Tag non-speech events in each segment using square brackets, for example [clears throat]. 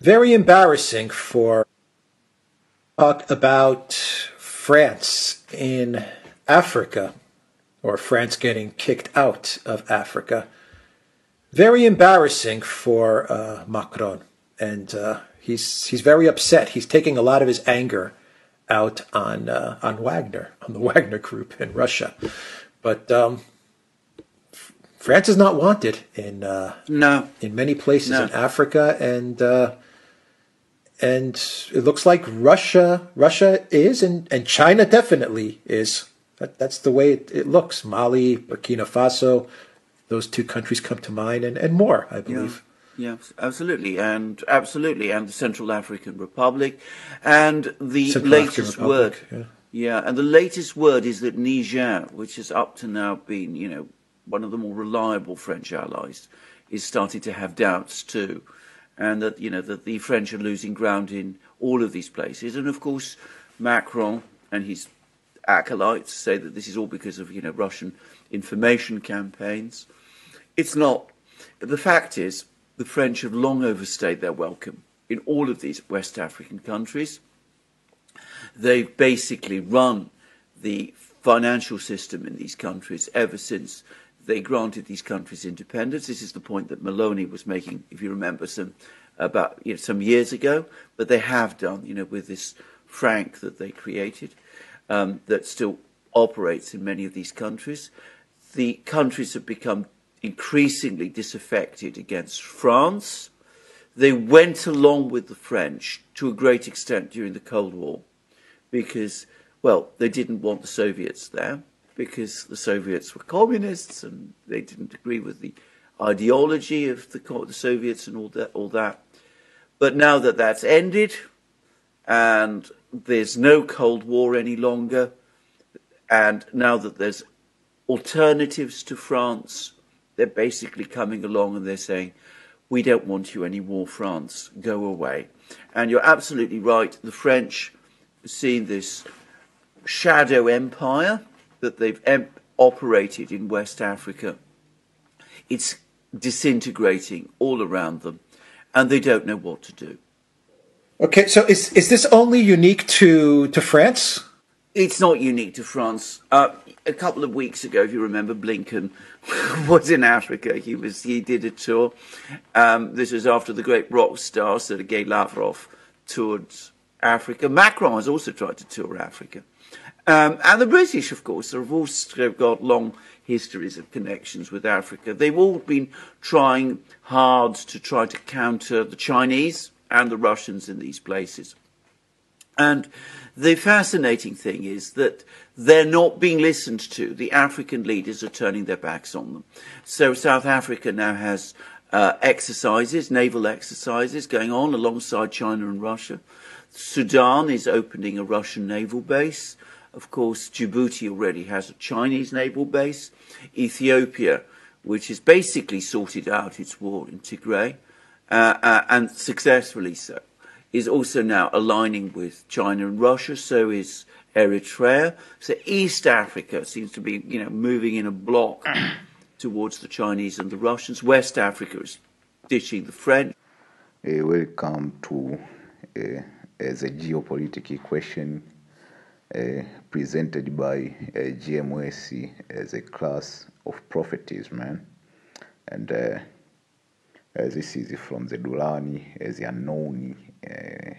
very embarrassing for talk about France in Africa, or France getting kicked out of Africa. Very embarrassing for uh, Macron, and uh, he's he's very upset. He's taking a lot of his anger out on uh, on Wagner, on the [laughs] Wagner Group in Russia. But um, France is not wanted in uh, no in many places no. in Africa, and uh, and it looks like Russia Russia is, and, and China definitely is. That, that's the way it, it looks. Mali, Burkina Faso, those two countries come to mind, and, and more, I believe. Yeah. Yes, absolutely, and absolutely, and the Central African Republic, and the Central latest word. Yeah. yeah, and the latest word is that Niger, which has up to now been, you know, one of the more reliable French allies, is starting to have doubts too, and that you know that the French are losing ground in all of these places, and of course Macron and his acolytes say that this is all because of you know Russian information campaigns. It's not. The fact is the French have long overstayed their welcome in all of these West African countries. They've basically run the financial system in these countries ever since they granted these countries independence. This is the point that Maloney was making, if you remember, some about you know, some years ago. But they have done, you know, with this franc that they created, um, that still operates in many of these countries. The countries have become increasingly disaffected against France. They went along with the French to a great extent during the Cold War because, well, they didn't want the Soviets there because the Soviets were communists and they didn't agree with the ideology of the, the Soviets and all that, all that. But now that that's ended and there's no Cold War any longer, and now that there's alternatives to France, they're basically coming along and they're saying, we don't want you anymore, France, go away. And you're absolutely right, the French have seen this shadow empire that they've operated in West Africa. It's disintegrating all around them, and they don't know what to do. Okay, so is is this only unique to to France? It's not unique to France. Uh, a couple of weeks ago, if you remember, Blinken [laughs] was in Africa. He was he did a tour. Um, this was after the great rock star Sergei Lavrov toured Africa. Macron has also tried to tour Africa, um, and the British, of course, have also got long histories of connections with Africa. They've all been trying hard to try to counter the Chinese and the Russians in these places. And the fascinating thing is that they're not being listened to. The African leaders are turning their backs on them. So South Africa now has uh, exercises, naval exercises going on alongside China and Russia. Sudan is opening a Russian naval base. Of course, Djibouti already has a Chinese naval base. Ethiopia, which has basically sorted out its war in Tigray, uh, uh, and successfully so, is also now aligning with China and Russia. So is Eritrea. So East Africa seems to be, you know, moving in a block [clears throat] towards the Chinese and the Russians. West Africa is ditching the French. Uh, welcome to uh, as a geopolitical question uh, presented by uh, GMOC as a class of properties, man. And uh, this is from the Durani as the unknown uh,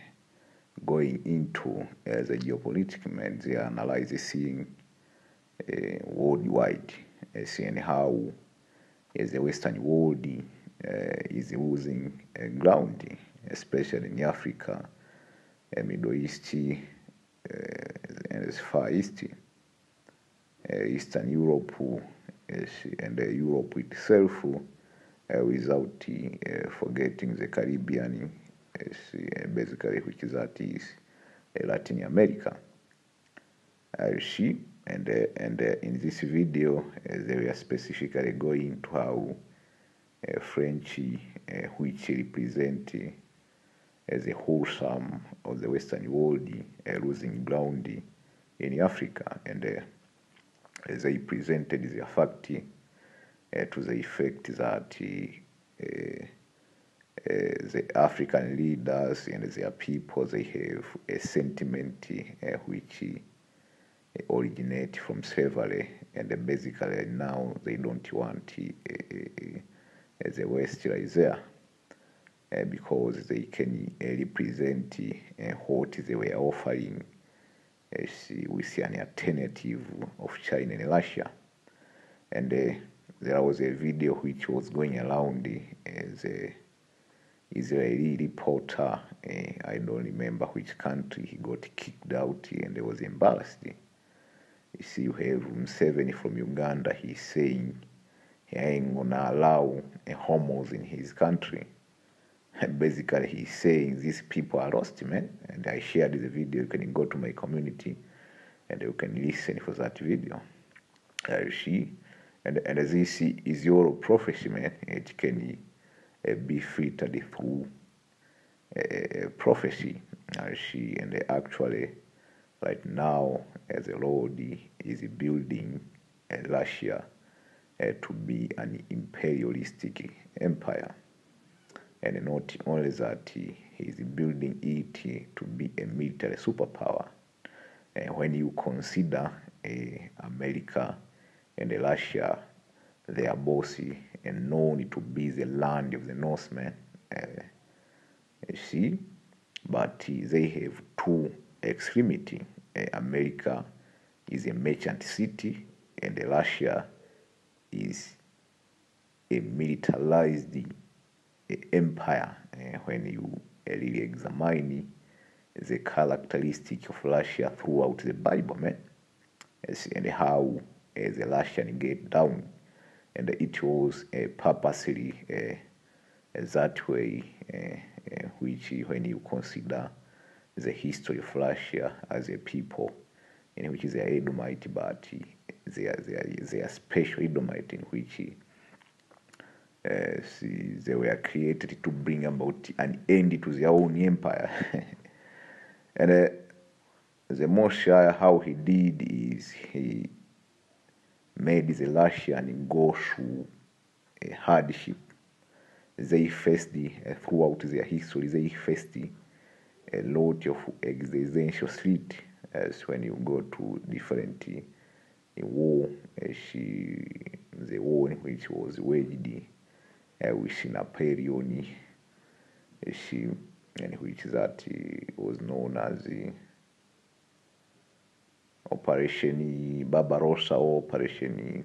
going into as a geopolitical man, they analyze seeing uh, worldwide, uh, seeing how as the Western world uh, is losing uh, ground, especially in Africa, uh, Middle East, é, and Far East, é, Eastern Europe, and Europe itself, without forgetting the Caribbean basically which is that is Latin America. She and and in this video they were specifically going to how French, which represent as a wholesome of the Western world, losing ground in Africa, and as they presented the fact uh, to the effect that uh, the African leaders and their people, they have a sentiment uh, which uh, originate from slavery, and basically now they don't want the West right there because they can uh, represent uh, what they were offering with an alternative of China and Russia. And uh, there was a video which was going around as a Israeli reporter, uh, I don't remember which country, he got kicked out and was embarrassed. You see, you have Museveni from Uganda, he's saying he ain't gonna allow uh, homos in his country. [laughs] Basically, he's saying these people are lost, man. And I shared the video. You can go to my community and you can listen for that video. Uh, see, and, and this is your prophecy, man. It can uh, be filtered through uh, prophecy. Uh, see, and actually, right now, as the Lord is building Russia to be an imperialistic empire and not only that he is building it to be a military superpower. And when you consider uh, America and Russia, they are bossy and known to be the land of the Northmen. Uh, see, but uh, they have two extremity. America is a merchant city, and Russia is a militarized empire uh, when you really examine the characteristic of Russia throughout the Bible, man, yes, and how uh, the Russian get down, and it was uh, purposely that way, which when you consider the history of Russia as a people, in which they are Edomite, but they are, they are, they are special Edomite in which uh, see, they were created to bring about an end to their own empire. [laughs] and uh, the Moshe, how he did is he made the Russian go through a hardship. They faced uh, throughout their history, they faced a lot of existential threat as when you go to different uh, war, uh, she, the war in which was waged which Perioni. she and which that was known as the Operation Barbarossa or Operation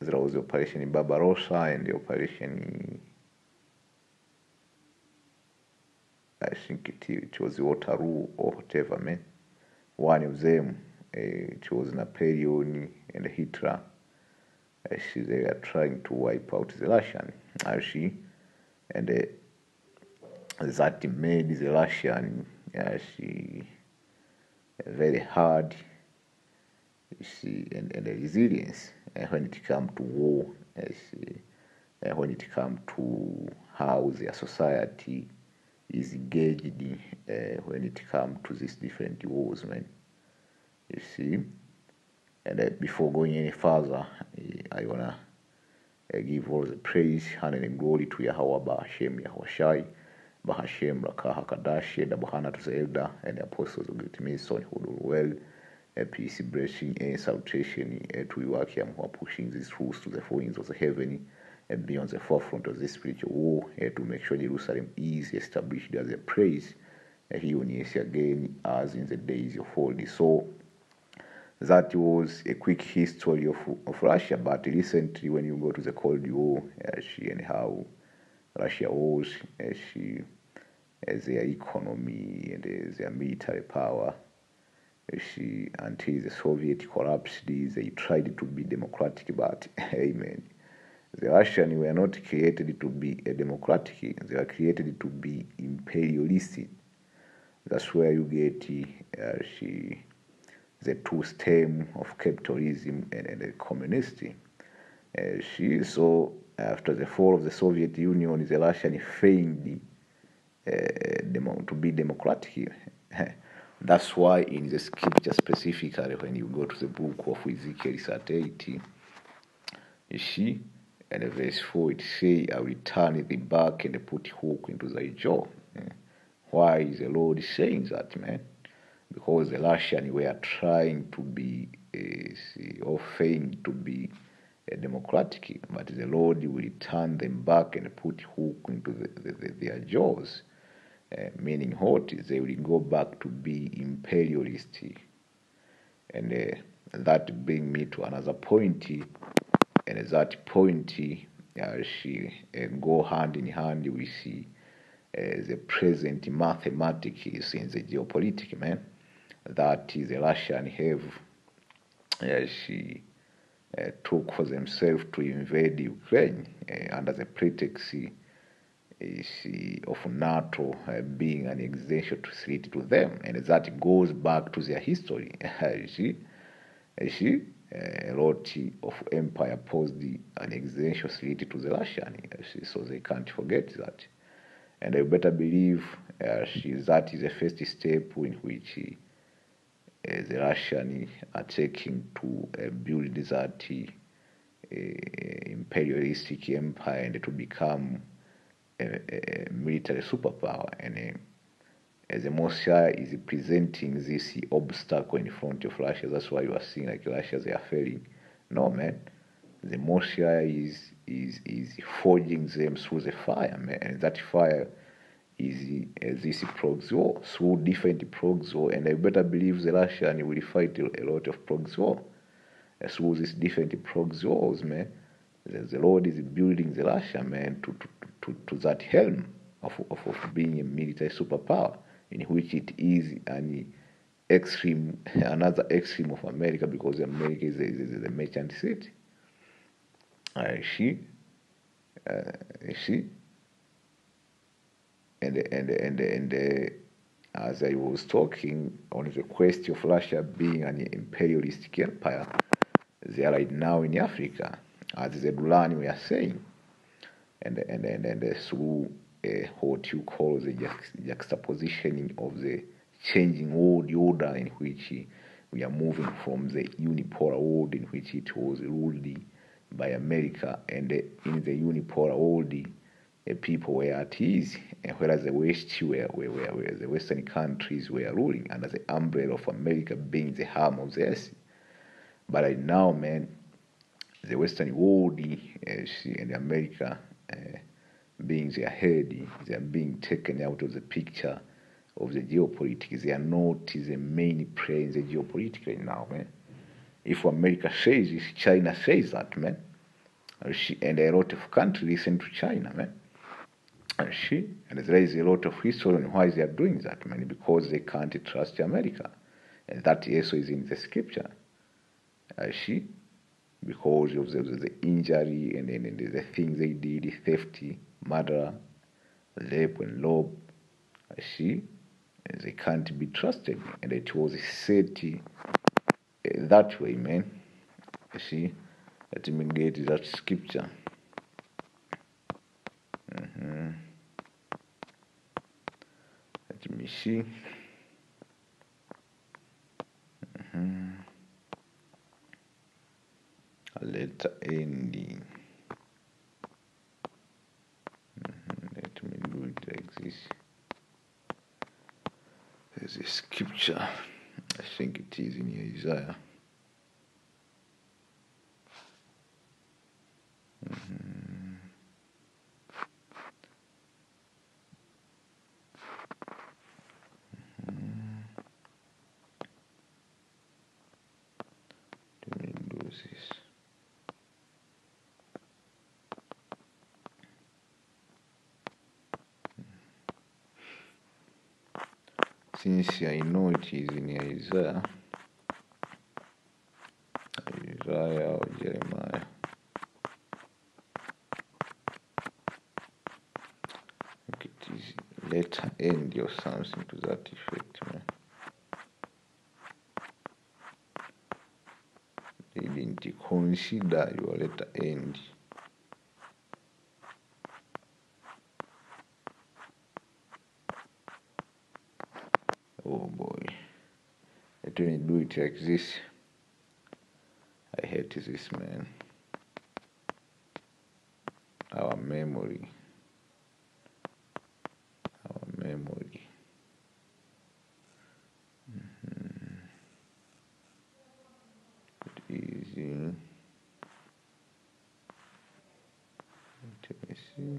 there was the Operation Barbarossa and the Operation I think it, it was Waterloo or whatever man one of them uh, it was Napoleon and Hitler she, they are trying to wipe out the Russian, she, and uh, that made the Russian she, very hard she, and, and resilience uh, when it comes to war, she, uh, when it comes to how their society is engaged uh, when it comes to these different wars, man. You see? And uh, before going any further, I want to give all the praise, and glory to Yahweh, Bahashem, Yahweh Shai, Bahashem, Rakaha Kadashi, and Abuhana to the elder, and the apostles of Great Mason who do well. A peace, blessing, and salutation to you, Akiam, who are pushing these rules to the four winds of the heaven and be on the forefront of this spiritual war to make sure Jerusalem is established as a praise here on yes again as in the days of old. So that was a quick history of, of Russia. But recently, when you go to the Cold War, uh, she and how Russia was, uh, she, as their economy and uh, their military power, she until the Soviet collapsed, they tried to be democratic, but [laughs] amen. The Russians were not created to be a democratic; they were created to be imperialistic. That's where you get uh, she the two stem of capitalism and, and the communist. Uh, she so after the fall of the Soviet Union, the Russian feigned uh, to be democratic. [laughs] That's why in the scripture specifically, when you go to the book of Ezekiel 38, you see, And verse 4 it say, I will turn the back and put hook into thy jaw. Why is the Lord saying that, man? Because the Russians were trying to be, uh, or feign to be uh, democratic, but the Lord will turn them back and put hook into the, the, the, their jaws. Uh, meaning what? They will go back to be imperialist. And uh, that bring me to another point, and that point uh, she uh, go hand in hand with uh, the present mathematics in the geopolitics, man. That the Russian have uh, she uh, took for themselves to invade Ukraine uh, under the pretext of NATO being an existential threat to them, and that goes back to their history. she, she a lot of empire posed an existential threat to the Russian, so they can't forget that. And I better believe uh, that is the first step in which uh, the Russian are taking to uh, build that imperialistic empire and to become a, a military superpower. And the Moscow is presenting this obstacle in front of Russia. That's why you are seeing like Russia they are failing. No man, the Moscow is is is forging them through the fire, man. And that fire is uh, this proxy war through different proxy war. And I better believe the Russian will fight a, lot of proxy war through these different proxy wars, man. The, the Lord is building the Russia, man, to, to, to, to that helm of, of, of being a military superpower, in which it is an extreme, [laughs] another extreme of America, because America is a, is a merchant city. I see. Uh, see. And and and and uh, as I was talking on the quest of Russia being an imperialistic empire, they are right now in Africa, as the Dulan we are saying, and and and, and through uh, what you call the juxtapositioning of the changing world order in which we are moving from the unipolar world in which it was ruled by America, and in the unipolar world, people were at ease, whereas the West were, were, were, the Western countries were ruling under the umbrella of America being the harm of the earth. But right now, man, the Western world uh, and America uh, being their head, they are being taken out of the picture of the geopolitics. They are not the main player in the geopolitics now, man. If America says this, China says that, man. And a lot of countries listen to China, man. She, and there is a lot of history on why they are doing that, man, because they can't trust America. And that also is in the scripture. Uh, she, because of the, the injury and, and, and, the things they did, theft, murder, rape, and rob. Uh, she, they can't be trusted. And it was said uh, that way, man. See, let me get that scripture. Let me see. Mm-hmm. Letter ending. Mm-hmm. Let me do it like this. There's a scripture. I think it is in Isaiah. Mm-hmm. Since I know it is in Isaiah, Isaiah or Jeremiah. It is letter end or something to that effect, man. They didn't consider your letter end. Let me do it like this. I hate this man. our memory our memory mm-hmm. it is in let me see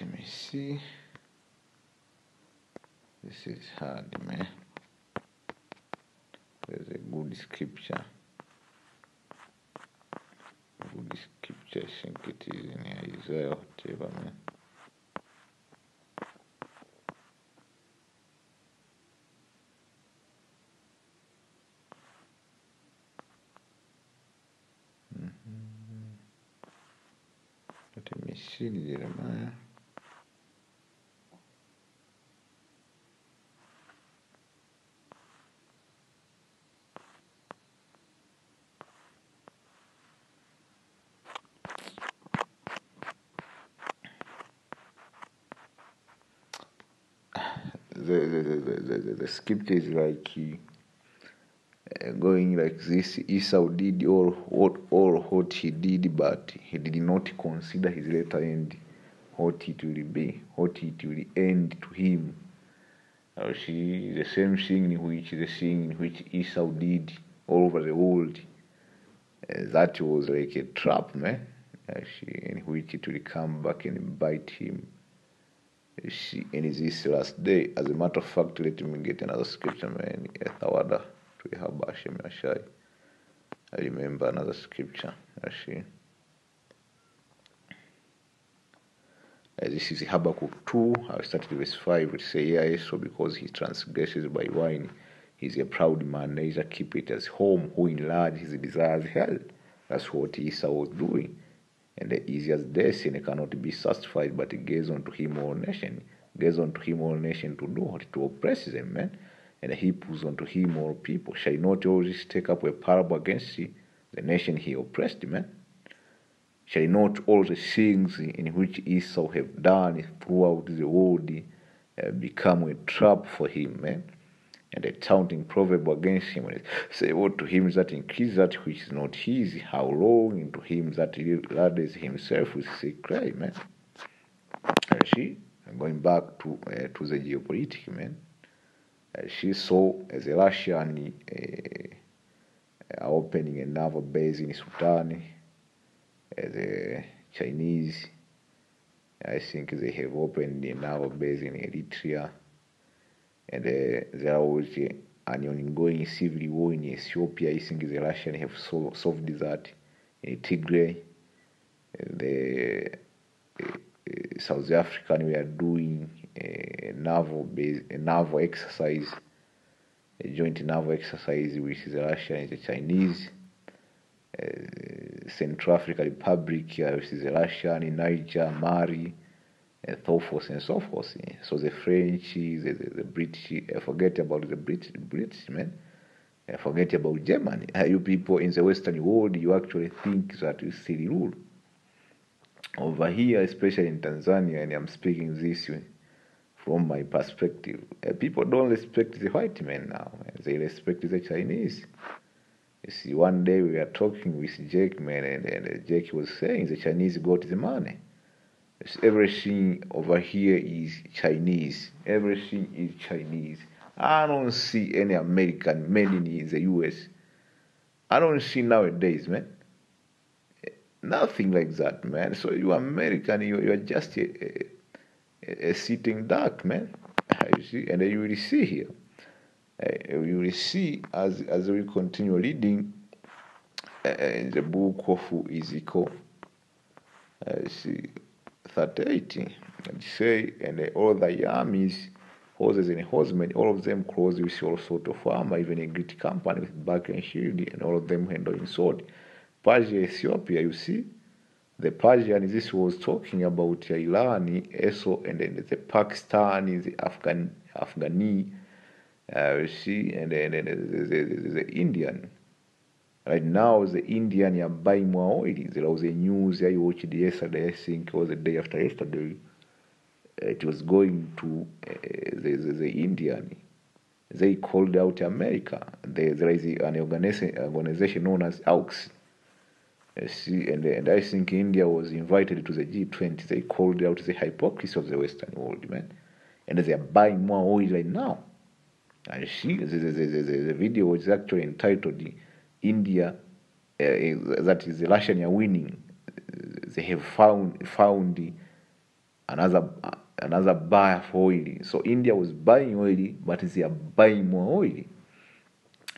let me see. This is hard man. There's a good scripture. Good scripture I think it is in Isaiah whatever man me see Jeremiah the the, the, the, the script is like going like this Esau did all what all what he did but he did not consider his later end what it will be what it will end to him. Uh, see the same thing in which the thing in which Esau did all over the world. Uh, that was like a trap man uh, in which it will come back and bite him. She in this last day. As a matter of fact, let me get another scripture, man. To Hashem Yashai. I remember another scripture. Actually. Uh, this is Habakkuk 2. I'll start with verse 5. It says, Yes, so because he transgresses by wine, he's a proud man, neither keep it as home, who enlarge his desires hell. That's what Esau was doing and the easiest destiny cannot be satisfied but gaze unto him all nation gaze unto him all nation to do what to oppress them man and he puts unto him all people. Shall not always take up a parable against the nation he oppressed man shall not all the things in which Esau have done throughout the world uh, become a trap for him man and a taunting proverb against him. And say what to him that increase that which is not his. How long into him that ladders himself with sick cry man and she going back to uh, to the geopolitics man she saw as a Russian uh, opening a naval base in Sudan a Chinese I think they have opened a naval base in Eritrea and there was an ongoing civil war in Ethiopia. I think the Russians have sol- solved that in Tigray. The South African we are doing a naval base, a naval exercise, a joint naval exercise with the Russian and the Chinese. Uh, Central African Republic uh, with the Russian, Niger, Mali, and so forth and so forth. So the French, the, the, the British, forget about the British, British man. Forget about Germany. [laughs] You people in the Western world, you actually think that you still rule. Over here, especially in Tanzania, and I'm speaking this from my perspective, uh, people don't respect the white men now. They respect the Chinese. You see, one day we were talking with Jake, man, and, and uh, Jake was saying the Chinese got the money everything over here is Chinese. Everything is Chinese. I don't see any American men in the US. I don't see nowadays, man. Nothing like that, man. So you American, you you are just a, a sitting duck, man. [laughs] You see, and you will see here. Uh, you will see as as we continue reading uh, in the book of Ezekiel. Uh, see 38 and say and all the armies horses and horsemen, all of them clothed with all sort of armor, even a great company with back and shield, and all of them handling sword. Persia, Ethiopia, you see, the Persian, this was talking about the Iran, also, and then the Pakistan, the Afghan, Afghani, uh, see, and then the, the, the, Indian. Right now, the Indian are buying more oil. There was a news I watched yesterday, I think it was the day after yesterday. It was going to uh, the, the, the Indian. They called out America. There, there is an organization, known as AUKUS. See, and, and I think India was invited to the G20. They called out the hypocrisy of the Western world, man. And they are buying more oil right now. And she, the, the, the, the video was actually entitled India, uh, that is, the Russian are winning. They have found found another another buyer for oil. So India was buying oil, but they are buying more oil.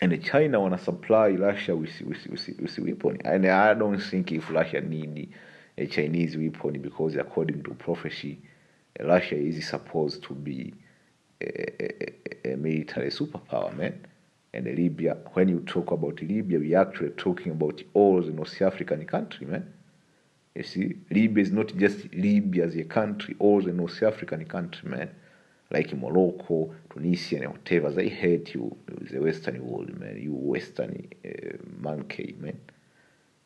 And China wana supply Russia with, weapon. And I don't think if Russia need a Chinese weapon because according to prophecy, Russia is supposed to be a, a, a military superpower, man. And Libya, when you talk about Libya, we actually talking about all the North African country, man. You see, Libya is not just Libya as a country, all the North African country, man. Like Morocco, Tunisia, and whatever. They hate you, the Western world, man. You Western uh, monkey, man.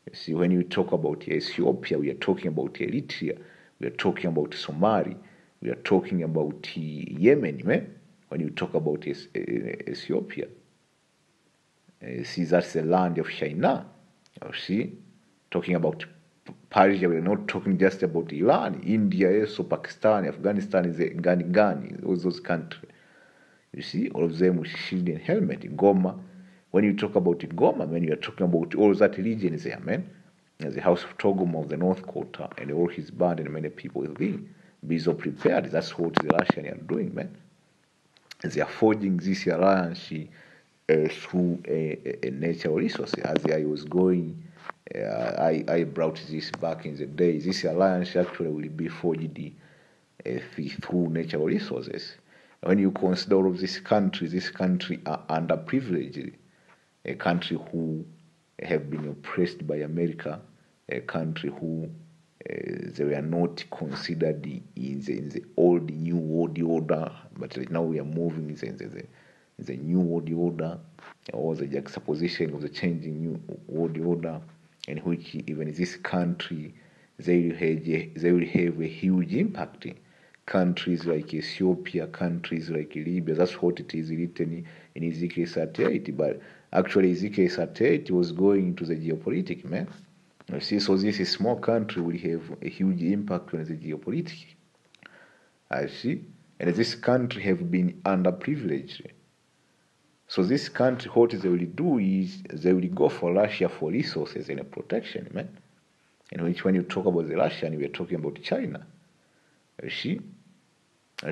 You see, when you talk about Ethiopia, we are talking about Eritrea, we are talking about Somali, we are talking about Yemen, man. When you talk about Ethiopia, uh, see, that's the land of China. You see, talking about Persia, we're not talking just about Iran, India, also Pakistan, Afghanistan is a Ghani Ghani, all those countries. You see, all of them with shield and helmet. Gomer, when you talk about Gomer, man, you are talking about all that region is there, man. The house of Togum of the North Quarter and all his band and many people will be. Be so prepared. That's what the Russians are doing, man. They are forging this alliance uh, through a, a, natural resources. As I was going, uh, I, I brought this back in the day. This alliance actually will be forged uh, through natural resources. When you consider all of these countries, this country are underprivileged, a country who have been oppressed by America, a country who uh, they were not considered in the, in the old new world order, but right now we are moving in the, in the, in the new world order, or the juxtaposition of the changing new world order, in which even this country they will have, they will have a huge impact. Countries like Ethiopia, countries like Libya, that's what it is written in Ezekiel 38. But actually, Ezekiel 38 was going to the geopolitics, man. You see, so this small country will have a huge impact on the geopolitics. I see. And this country have been underprivileged. So this country, what they will do is they will go for Russia for resources and protection, man. And which when you talk about the Russian, we are talking about China. You see? Uh,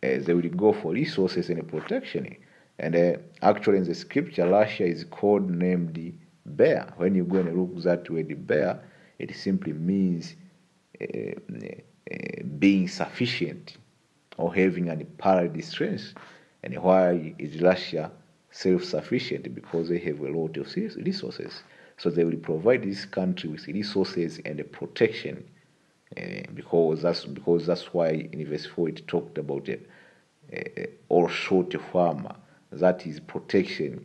they will go for resources and protection. And uh, actually in the scripture, Russia is called named bear. When you go and look that word bear, it simply means uh, uh, being sufficient or having an unparalleled strength. And why is Russia self-sufficient? Because they have a lot of resources. So they will provide this country with resources and protection. Uh, because that's because that's why in verse 4 it talked about a, all sort of armor that is protection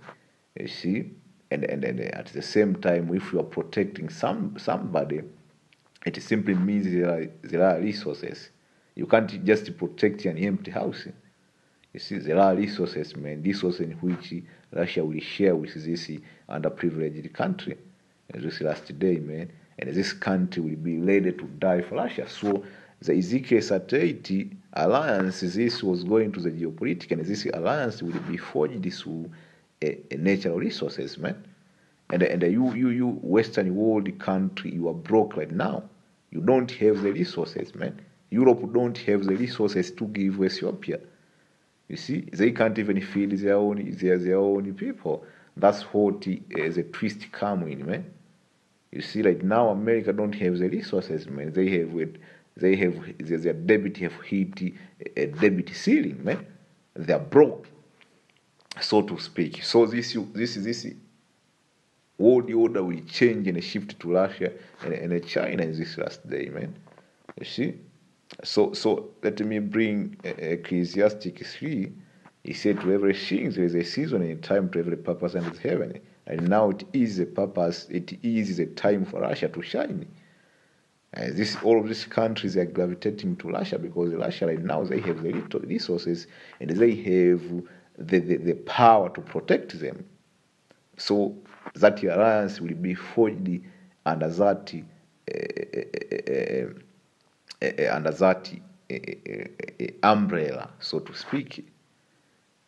you see and, and, and at the same time if you are protecting some somebody it simply means there are, there are resources you can't just protect an empty house you see there are resources man. Resources in which russia will share with this underprivileged country. This last day man and this country will be ready to die for russia. So the ezekiel 38 alliance this was going to the geopolitics and this alliance will be forged through a, a natural resources man. And and you you you western world country you are broke right now. You don't have the resources man. Europe don't have the resources to give ethiopia you see they can't even feed their own their, their own people that's what uh, the twist come in man you see like now america don't have the resources man they have they have their debit have hit a debit ceiling, man. They are broke, so to speak. So this this this world order will change and shift to Russia and, and China in this last day, man. You see? So so let me bring Ecclesiastic 3. He said to every thing there is a season and a time to every purpose under heaven. And now it is a purpose, it is a time for Russia to shine. Uh, this all of these countries are gravitating to Russia because Russia right now they have the resources and they have the, the, the power to protect them. So that alliance will be forged under that uh, uh, under that umbrella, so to speak.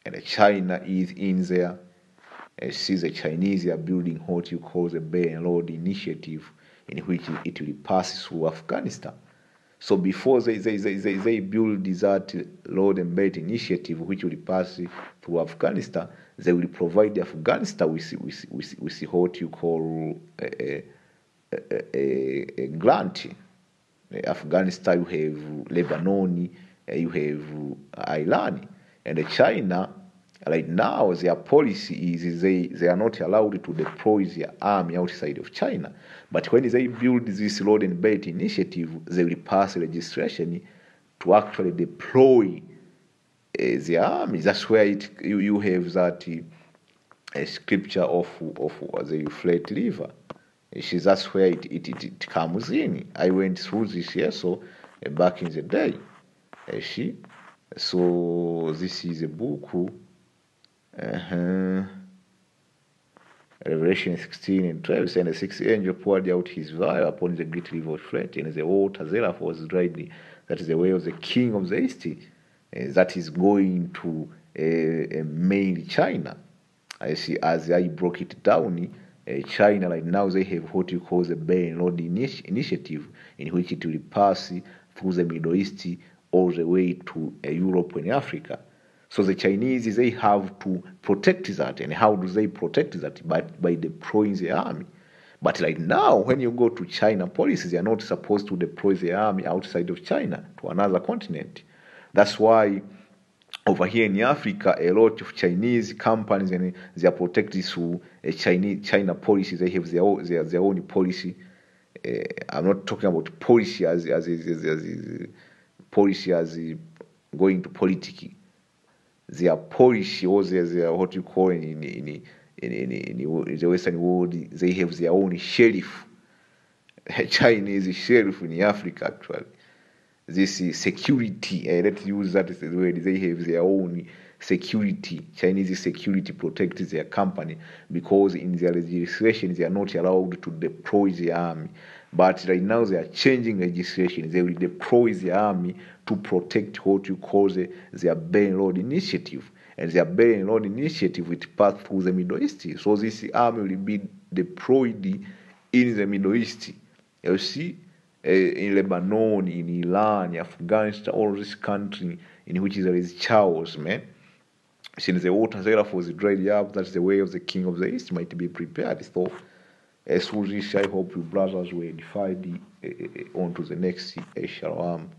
And China is in there. Uh, see, the Chinese are building what you call the bay and Road Initiative, in which it will pass through Afghanistan. So before they, they, they, they, they build that Road and Belt Initiative, which will pass through Afghanistan, they will provide Afghanistan with, with, with, with what you call a, a, a, a grant. Afghanistan, you have Lebanon, you have Iran, and China. Right now, their policy is they, they are not allowed to deploy their army outside of China. But when they build this road and belt initiative, they will pass registration to actually deploy uh, the army. That's where it, you, you have that uh, scripture of, of the Euphrates River. She, that's where it, it, it, it, comes in. I went through this year, so uh, back in the day. Uh, she, so this is a book. Uh-huh. Revelation 16 and 12 and the sixth angel poured out his vial upon the great river Euphrates, and the water thereof was dried. That is the way of the king of the east. Uh, that is going to uh, mainly China. I see as I broke it down, uh, China right now they have what you call the Belt and Road Initiative, in which it will pass through the Middle East all the way to uh, Europe and Africa. So the Chinese they have to protect that, and how do they protect that? By by deploying the army. But right now, when you go to China policies, are not supposed to deploy the army outside of China to another continent. That's why over here in Africa, a lot of Chinese companies and they are protected through a Chinese China policy. They have their own, their, their own policy. Uh, I'm not talking about policy as as, as, as, as policy as going to politics. Their policy or their, their what you call in in, in, in, in, in the Western world, they have their own sheriff. [laughs] Chinese sheriff in Africa actually this security. Uh, let's use that as. They have their own security. Chinese security protects their company because in their legislation they are not allowed to deploy the army. But right now they are changing legislation. They will deploy the army to protect what you call the, their Belt Road Initiative. And their Belt Road Initiative will pass through the Middle East. So this army will be deployed in the Middle East. You see, Eh, in Lebanon, in Iran, in Afghanistan, all these countries in which there is chaos, man. Since the water thereof was dried up, that's the way of the king of the east might be prepared. So, as through this, I hope you brothers were edified uh, onto the next shalom.